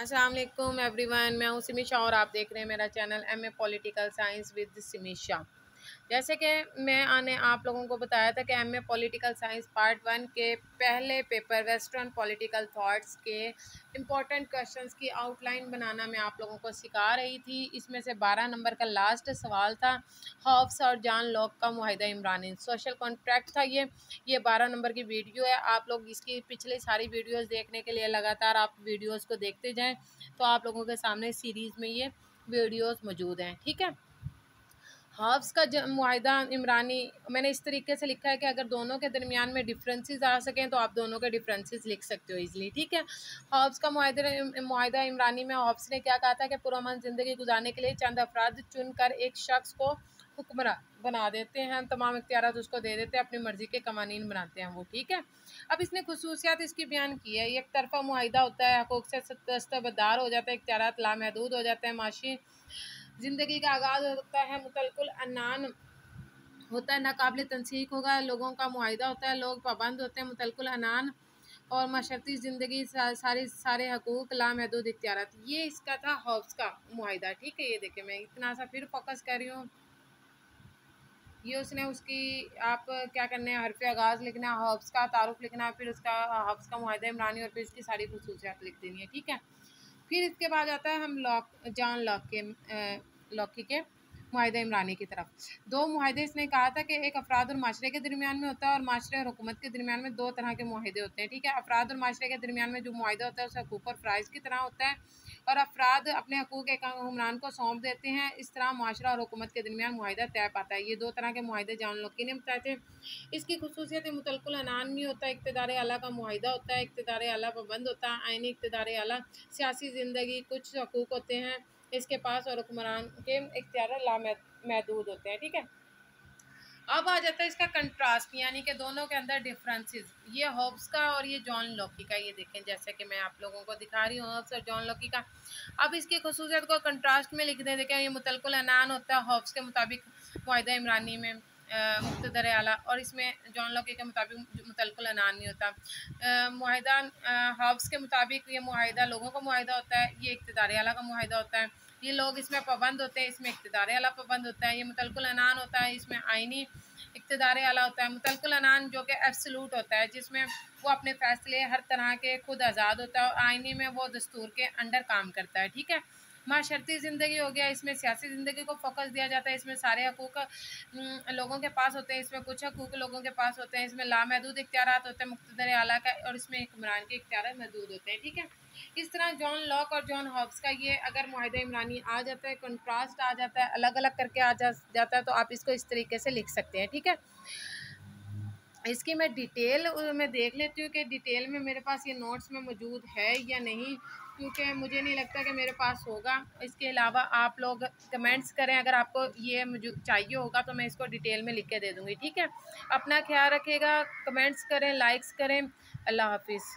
अस्सलाम वालेकुम एवरीवन मैं हूँ सिमिशा और आप देख रहे हैं मेरा channel M A political science with Simisha जैसे कि मैं आने आप लोगों को बताया था कि M A political science part one के पहले पेपर वेस्टर्न पॉलिटिकल थॉट्स के इम्पोर्टेंट क्वेश्चंस की आउटलाइन बनाना मैं आप लोगों को सिखा रही थी। इसमें से बारह नंबर का लास्ट सवाल था हॉफ्स और जान लॉक का माहिदा इमरानी। सोशल कॉन्ट्रैक्ट था ये। ये बारह नंबर की वीडियो है। आप लोग इसकी पिछली सारी वीडियोज़ देखने के लिए लगातार आप वीडियोज़ को देखते जाएँ तो आप लोगों के सामने सीरीज़ में ये वीडियोज़ मौजूद हैं। ठीक है? हाफ्स का माहा इमरानी, मैंने इस तरीके से लिखा है कि अगर दोनों के दरमियान में डिफरेंसेस आ सकें तो आप दोनों के डिफरेंसेस लिख सकते हो इजीली ठीक है? हाफ्स का माहा इमरानी में हाफ्स ने क्या कहा था कि पुरमन ज़िंदगी गुजारने के लिए चंद अफराद चुन कर एक शख्स को हुक्मरा बना देते हैं, तमाम इख्तियार उसको दे देते हैं, अपनी मर्ज़ी के कवानीन बनाते हैं वो, ठीक है? अब इसने खसूसियात इसकी बयान की है एक तरफा माहिदा होता है, हकूक से दस्तबदार हो जाता है इख्तियार लामहदूद हो जाते हैं, माशी ज़िंदगी का आगाज़ होता है, मुतलकुल अनान होता है, नाकबिल तनसीक होगा, लोगों का माहिदा होता है, लोग पाबंद होते हैं, मुतलकुल अनान और मशरती ज़िंदगी सारी, सारे हकूक़ लामहदूद इख्तियार ये इसका था हॉब्स का माहिदा ठीक है? ये देखें मैं इतना सा फिर फोकस कर रही हूँ। ये उसने उसकी, आप क्या करने हैं, हरफ आगाज़ लिखना है हॉब्स का तारुफ लिखना है, फिर उसका हॉब्स का माहिदा इमरानी और फिर इसकी सारी खसूसियात लिख देनी है, ठीक है? फिर इसके बाद आता है हम लॉक, जान लॉक के लौकी के माहे इमरानी की तरफ़। दो माहे इसने कहा था कि एक अफराद और माशरे के दरमियान में होता है और माशरे और हुकूमत के दरमियान में दो तरह के माहे होते हैं, ठीक है? अफराद और माशरे के दरमियान में जो माहे होता है, उसे हकूक और फ़्राइज़ की तरह होता है और अफराद अपने हकूक एक हुमरान को सौंप देते हैं। इस तरह माशरा और हुकूमत के दरमियान माहिदा तय पाता है। ये दो तरह के माहे जान लोकी ने बताए थे इसकी खसूसियत मुतलकुल अनान भी होता है, इकतदार अला का माहिदा होता है, इकतदार अला पाबंद होता है आइनी इकतदार अला सियासी ज़िंदगी, कुछ हकूक होते हैं इसके पास और हुक्मरान के इख्तियार महदूद होते हैं, ठीक है? अब आ जाता है इसका कंट्रास्ट यानी कि दोनों के अंदर डिफरेंसेस ये हॉब्स का और ये जॉन लॉकी का, ये देखें, जैसे कि मैं आप लोगों को दिखा रही हूँ हॉब्स और जॉन लॉकी का। अब इसकी खसूसियत को कंट्रास्ट में लिख दें, देखें, ये मुतलकुल अनान होता है हॉब्स के मुताबिक माहा इमरानी में। मुख्तर आला और इसमें जॉन लॉकी के मुताबिक मुतलकुल अनान नहीं होता। माहिदा हब्स के मुताबिक ये माहिदा लोगों का माहिदा होता है, ये इकतदार आला का माहिदा होता है। ये लोग इसमें पाबंद होते हैं, इसमें इकतदार आला पाबंद होता है। ये मुतलकुल अनान होता है, इसमें आइनी इकतदार आला होता है। मुतलकुल अनान जो कि एब्सलूट होता है, जिसमें वो अपने फ़ैसले हर तरह के खुद आज़ाद होता है और आइनी में वो दस्तूर के अंडर काम करता है, ठीक है? माशरती ज़िंदगी हो गया, इसमें सियासी ज़िंदगी को फोकस दिया जाता है, इसमें सारे हकूक़ लोगों के पास होते हैं, इसमें कुछ हकूक़ लोगों के पास होते हैं, इसमें लामहदूद इख्तियार होते हैं मुख्तर आला का, और इसमें हुक्मरान के इख्तियार महदूद होते हैं, ठीक है? इस तरह जॉन लॉक और जॉन हॉब्स का ये अगर माहिदा इमरानी आ जाता है, कंट्रास्ट आ जाता है अलग अलग करके आ जा, जाता है तो आप इसको इस तरीके से लिख सकते हैं, ठीक है? इसकी मैं डिटेल में देख लेती हूँ कि डिटेल में मेरे पास ये नोट्स में मौजूद है या नहीं, क्योंकि मुझे नहीं लगता कि मेरे पास होगा। इसके अलावा आप लोग कमेंट्स करें, अगर आपको ये मुझे चाहिए होगा तो मैं इसको डिटेल में लिख के दे दूँगी, ठीक है? अपना ख्याल रखिएगा, कमेंट्स करें, लाइक्स करें, अल्लाह हाफिज़।